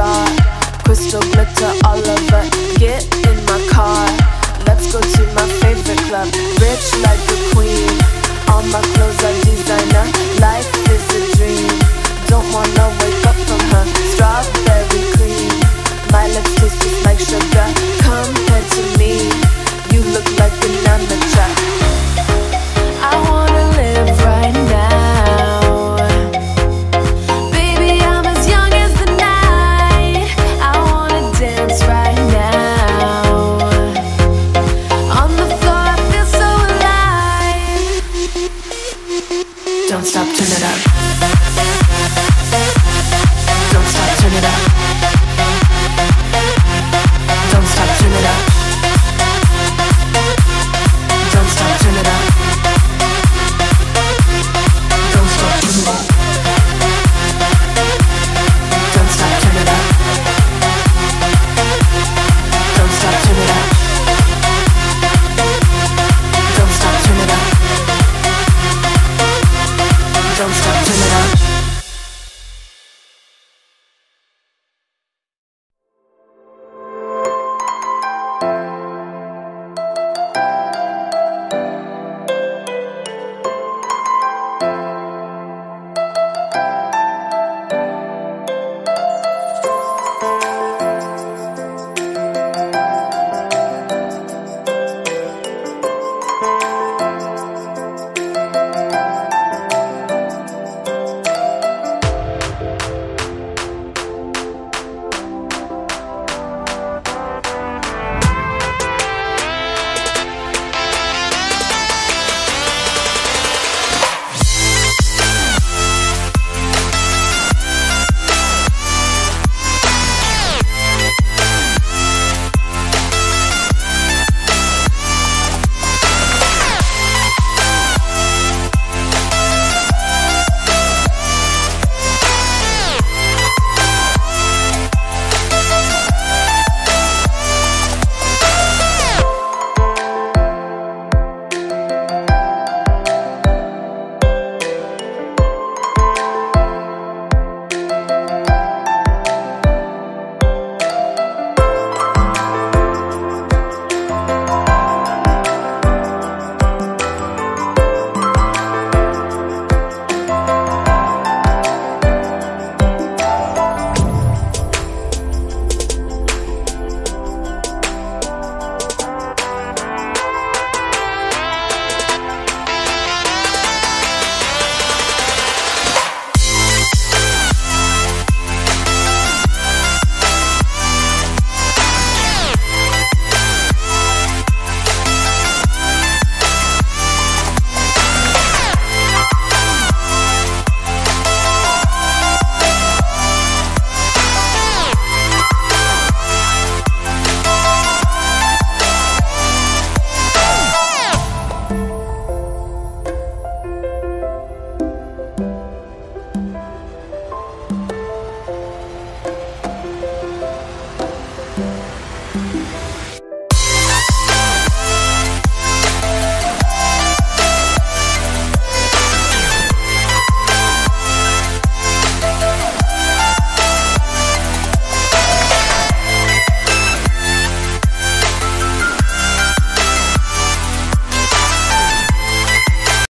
Crystal glitter all over. Get in my car. Let's go to my favorite club. Rich like a queen. All my clothes. Don't stop, turn it up.